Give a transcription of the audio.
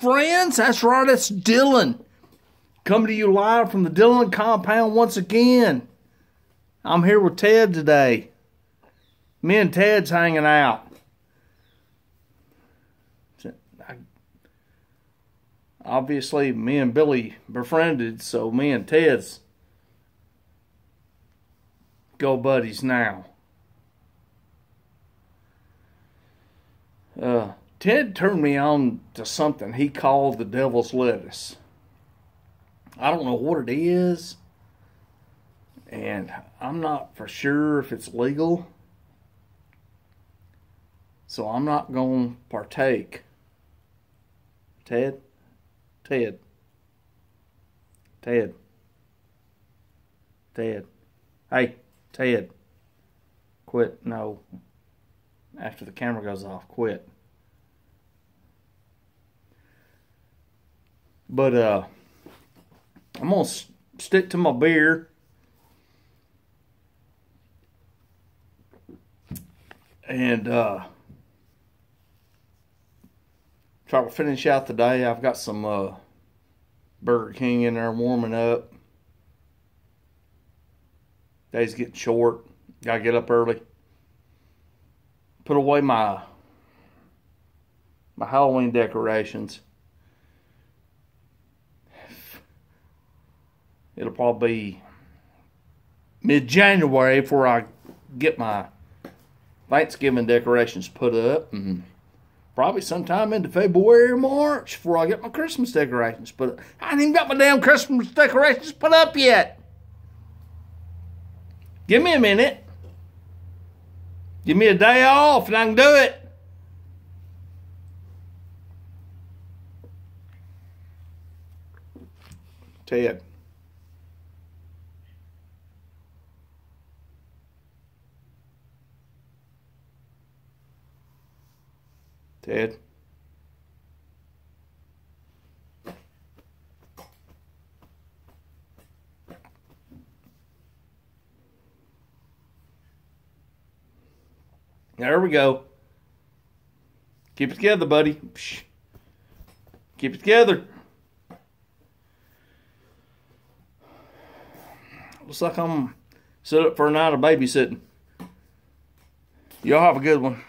friends? That's right, it's Dillon. Coming to you live from the Dillon compound once again. I'm here with Ted today. Me and Ted's hanging out. Obviously, me and Billy befriended, so me and Ted's go buddies now. Uh, Ted turned me on to something he called the devil's lettuce. I don't know what it is, and I'm not for sure if it's legal, so I'm not going to partake. Ted? Ted. Ted. Ted. Hey, Ted. Quit. No. After the camera goes off, quit. But uh I'm going to stick to my beer. And uh try to finish out the day. I've got some uh, Burger King in there warming up. Day's getting short. Gotta get up early. Put away my my Halloween decorations. It'll probably be mid January before I get my Thanksgiving decorations put up and probably sometime into February or March before I get my Christmas decorations put up. I ain't even got my damn Christmas decorations put up yet. Give me a minute. Give me a day off and I can do it. Ted. Ted. There we go. Keep it together, buddy. Keep it together. Looks like I'm set up for a night of babysitting. Y'all have a good one.